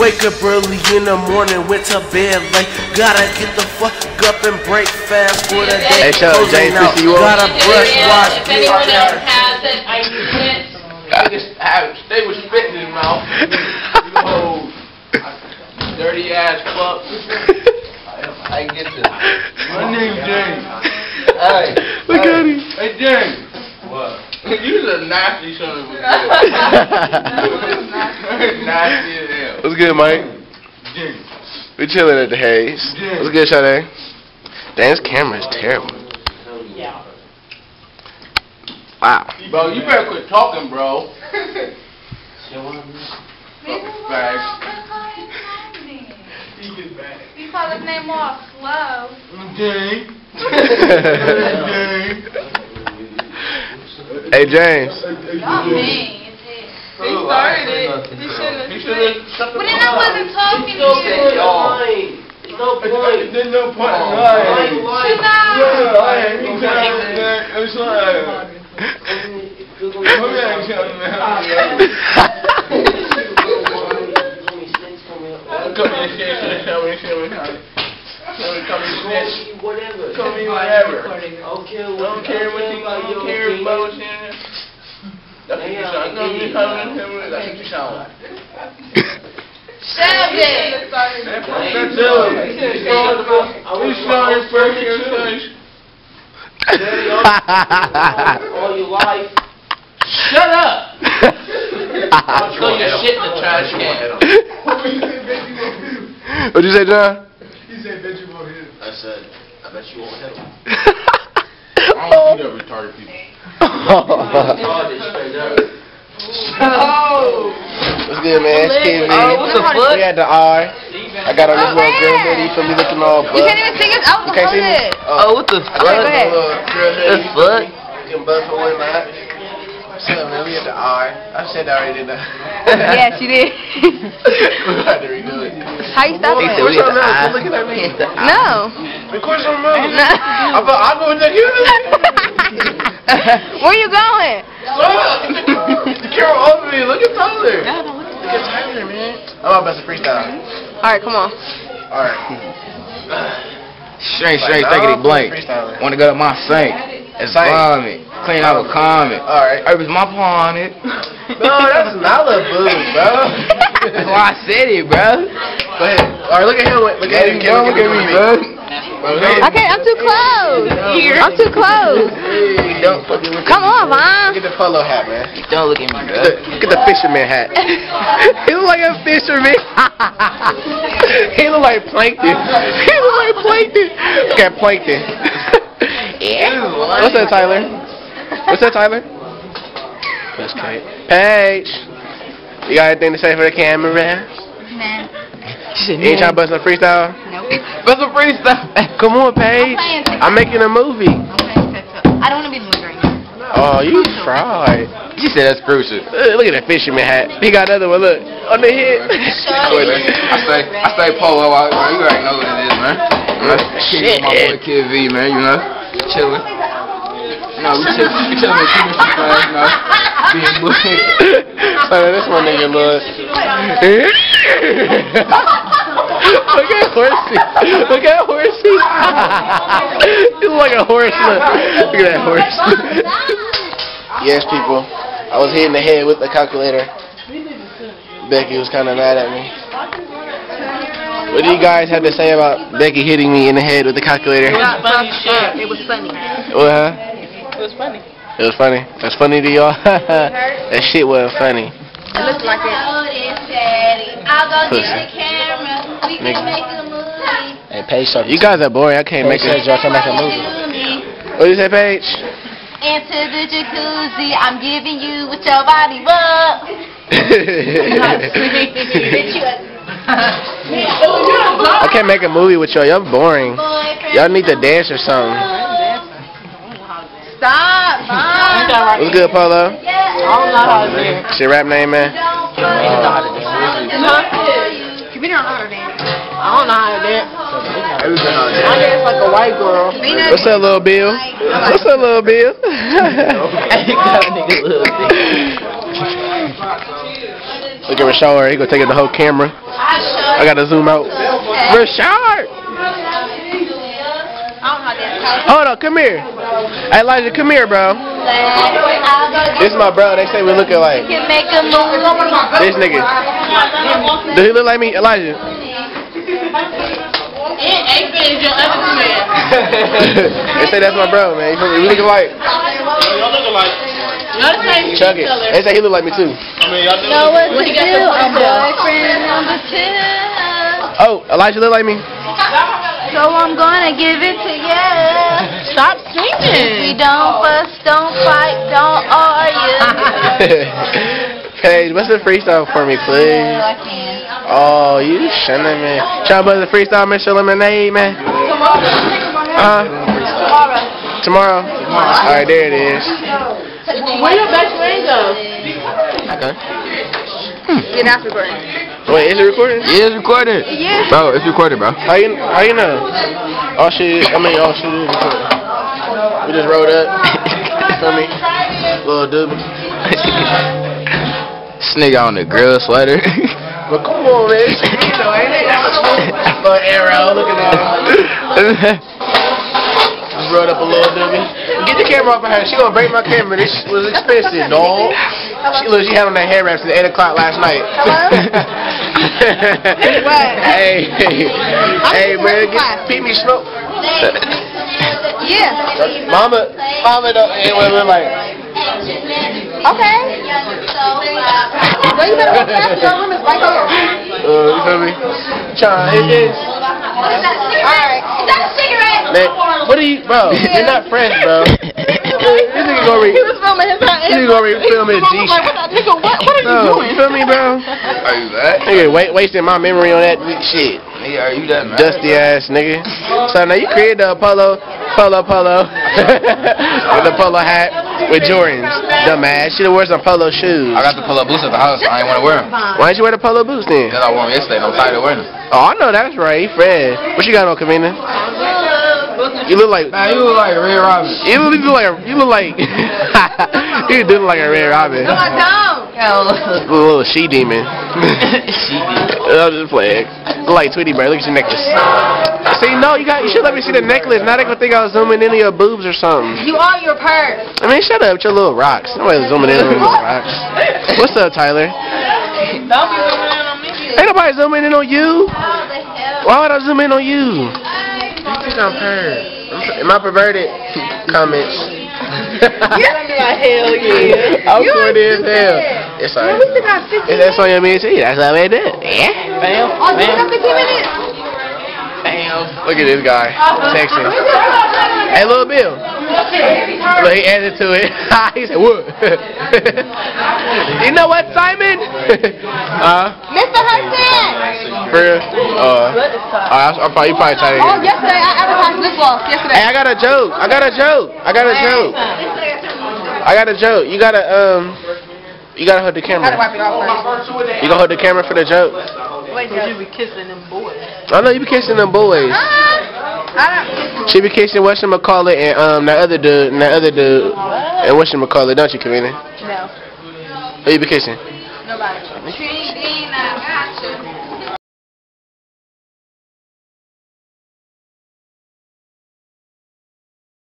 Wake up early in the morning, went to bed late. Gotta get the fuck up and break fast for the day. Hey, shout out James, out. see you all. Gotta brush, wash, If anyone else has it, I use it. Niggas have they was spitting in his mouth. You old dirty ass fuck. I get this. My name's James. Hey. Look hey, at him. Hey James. What? You's a nasty son of a bitch. nasty as hell. What's good, Mike? James. We chilling at the Hayes. What's good, Sade? Damn, this camera is terrible. Yeah. Wow. Bro, you better quit talking, bro. Facts. You call his name off slow. James. hey, James. Y'all mean. He started it. He shouldn't He should've shut the But then fuck I up. wasn't talking to Don't say you. y'all. No point. There's no point in Oh, lying. Chill Yeah, out. I ain't gonna tell you that. I'm sorry. Whatever. Show me whatever. I don't care what don't care what you, I don't care about what's. That's what you sound. No, you sound like that's what you sound like. Shelby. That's it. You sound your first year stage. all your life. Shut up! I'll throw your shit in the trash can. What'd you say, John? I said, I bet you won't hit him. I don't see that retarded people. Oh, they straight. What's good, man? It's Kid Oh, what the fuck? We had the R. I got on this oh, little girl hoodie for me looking all You can't even sing it out You can't see me? Oh. oh, what the I got go this ahead. little The hoodie. fuck? Looking butt for one night. What's up, man? We had the R. I said that already, didn't I? Yeah, she did. we had to redo it. How you stop it? said we had the What's eye. up, man? Looking at me. The eye. No. Of course I remember. No. I thought I'll go with the Where you going? The camera over me. Look at Tyler. Look at Tyler, man. I'm about to freestyle. All right, come on. Alright. Straight, straight, Like, thickety nah, blank. Want to go to my sink and Sink. vomit. Clean out a comment. Alright. It was my paw on it. No, that's not a boo, bro. That's why I said it, bro. Go ahead. Alright, look at him. Look at him. Look at me, bro. I can't. I'm too close. I'm too close. Hey, don't fucking look Come on, Look Get the polo hat, man. Don't look at me, bro. Look, look at the fisherman hat. he look like a fisherman. he look like plankton. He look like plankton. Look at plankton. What's that, Tyler? What's that, Tyler? That's Kate. Paige. You got anything to say for the camera? Nah. She said, You ain't trying to bust a freestyle? Nope. What's a freestyle? Come on, Paige. I'm playing I'm making a movie. I don't want to be the leader anymore. Oh, you fried. She said that's crucial. Uh, look at that fisherman hat. He got another one. Look on the head. I stay, I stay polo out, man. You already know what it is, man. man Shit. My boy Kid V, man. You know, chilling. You know, we chill, we chilling with chemistry class, you know. Being bullied. so this one nigga look. Look at horsey. Look at horsey. he look like a horse. Look, look at that horse. yes, people. I was hit in the head with the calculator. Becky was kind of mad at me. What do you guys have to say about Becky hitting me in the head with the calculator? funny. It was funny. What? huh? It was funny. It was funny. That's funny to y'all. that shit was funny. It looks like it. I'll go Pussy. get the camera. We Nigga. can make a movie. Hey, Paige, so You guys are boring. I can't make Paige said it. y'all can make a movie. What do you say, Paige? Into the jacuzzi, I'm giving you with your body rub. I can't make a movie with y'all. Y'all boring. Y'all need to dance or something. Stop, Mom. What's good, Polo? I don't know how to do What's your rap name, man? Keep it on order, Dan. I don't know how to dance. I dance like a white girl. What's up, little Bill? What's up, little Bill? Look at Rashard. He gonna take it the whole camera. I gotta zoom out. Rashard. Hold on, come here. Hey, Elijah, come here, bro. This is my bro. They say we look alike. Can make a move. This nigga. Does he look like me, Elijah? they say that's my bro, man. You feel me? We look alike. Chuck it. They say he look like me too. Know what to do? I'm boyfriend number two. Oh, Elijah look like me. So I'm gonna give it to you. Stop We don't fuss, don't fight, don't argue. Paige, what's the freestyle for me, please? I can. Oh, you shunning me. Try about the freestyle, Mr. Lemonade, man. Uh, tomorrow. All right, there it is. Where your best friend go? Okay. Get after recording. Wait, is it recording? Yeah, it's recorded. Yes. Bro, it's recorded, bro. How you how you know? Oh shit! I mean, oh shit! it is recording. We just rolled up. You feel me? Little doobie. this nigga on the grill sweater. But come on, man. It's you know, ain't it? Little arrow. Look at that. Just rolled up a little doobie. Get the camera off of her. She gonna break my camera. This was expensive, dog. She look. She had on that hair wrap since eight o'clock last night. hey, hey, hey, man. Get, peep me smoke. Yeah. Mama, mama don't, ain't what it look like. Okay. Well, you better look after your room is right there. Uh, you feel me? Trying, it is. Alright. Man, what are you, bro? You're not fresh, bro. This nigga gonna re, He was filming his this nigga gonna re filming G. Like, what, the- nigga, what, what are you doing? you feel me, bro? Are you that? Nigga, wait, wasting my memory on that weak shit. Nigga, are you that mad? Dusty ass nigga. So now you created a polo, polo, polo, with a polo hat with Jordans. Dumbass. Should've wore some polo shoes. I got the pull up boots at the house. I ain't want to wear them. Why didn't you wear the polo boots then? Then I wore them yesterday I'm tired of wearing them. Oh, I know that's right. Fred. What you got on, Kamina? You look like Man, you look like Red Robin. you look, you look like a, you look like you look like a red robin. A little she demon. She. I'm just playing. Like Tweety Bird. Look at your necklace. See, no, you got you should let me see the necklace. Now they gonna think I was zooming into your boobs or something. You are your purse. I mean, shut up your little rocks. Nobody's zooming in on your little rocks. What's up, Tyler? Don't be zooming in on me. Ain't nobody zooming in on you. Oh, Why would I zoom in on you? You think I'm pervert? Am I perverted? Comments. Hell yeah. I'm corny as hell. It's alright. We still got 15 that's on your man too, that's how they do. Yeah. Bam, Oh, do we got 15 minutes? Bam. Look at this guy texting. Hey, little Bill. Look, he added to it. he said, "What?" you know what, Simon? uh, Mr. Hudson! For real? Uh, uh, I'm probably, you probably tired. Oh, yesterday I advertised lip gloss. Yesterday. Hey, I got a joke. I got a joke. I got a joke. I got a joke. You gotta um, you gotta hold the camera. wipe it off first. You gonna hold the camera for the joke? You be kissing them boys. I know you be kissing them boys. She be kissing Whatchamacallit McCall and um that other dude and that other dude and Whatchamacallit McCall don't you, Kamina? don't. No. Who you be kissing? Nobody. Tree Dean, I got you.